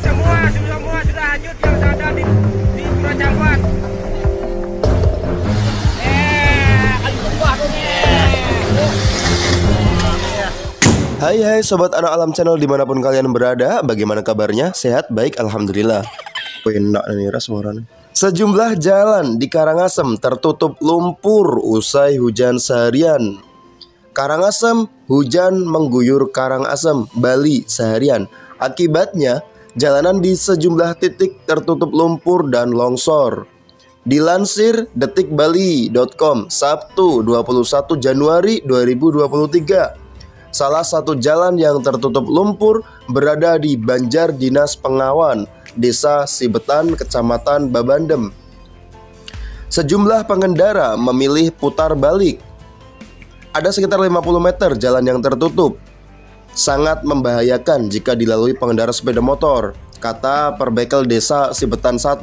semua semua sudah hanyut yang ada di di Hai hai sobat anak alam channel di mana pun kalian berada Bagaimana kabarnya? Sehat? Baik Alhamdulillah Enak nih ras Sejumlah jalan di Karangasem tertutup lumpur usai hujan seharian Karangasem, hujan mengguyur Karangasem, Bali seharian Akibatnya, jalanan di sejumlah titik tertutup lumpur dan longsor Dilansir detikbali.com Sabtu 21 Januari 2023 Salah satu jalan yang tertutup lumpur berada di Banjar Dinas Pengawan, Desa Sibetan, Kecamatan Babandem. Sejumlah pengendara memilih putar balik. Ada sekitar 50 meter jalan yang tertutup. Sangat membahayakan jika dilalui pengendara sepeda motor, kata Perbekel Desa Sibetan 1,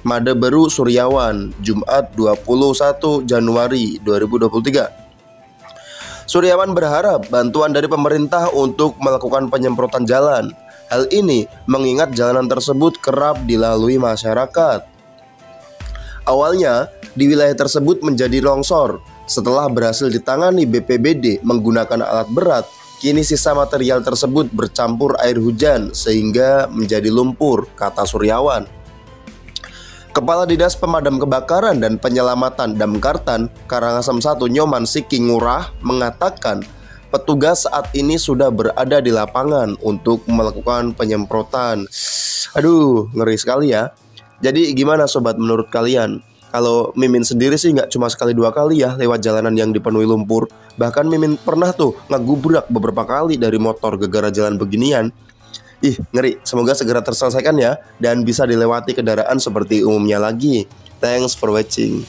Madeberu Suryawan, Jumat 21 Januari 2023. Suryawan berharap bantuan dari pemerintah untuk melakukan penyemprotan jalan. Hal ini mengingat jalanan tersebut kerap dilalui masyarakat. Awalnya, di wilayah tersebut menjadi longsor. Setelah berhasil ditangani BPBD menggunakan alat berat, kini sisa material tersebut bercampur air hujan sehingga menjadi lumpur, kata Suryawan. Kepala Dinas Pemadam Kebakaran dan Penyelamatan Damkartan Karangasem 1 Nyoman Siki Ngurah mengatakan petugas saat ini sudah berada di lapangan untuk melakukan penyemprotan. Aduh, ngeri sekali ya. Jadi gimana sobat menurut kalian? Kalau Mimin sendiri sih nggak cuma sekali dua kali ya lewat jalanan yang dipenuhi lumpur. Bahkan Mimin pernah tuh ngegubrak beberapa kali dari motor gegara jalan beginian. Ih, ngeri. Semoga segera terselesaikan ya dan bisa dilewati kendaraan seperti umumnya lagi. Thanks for watching.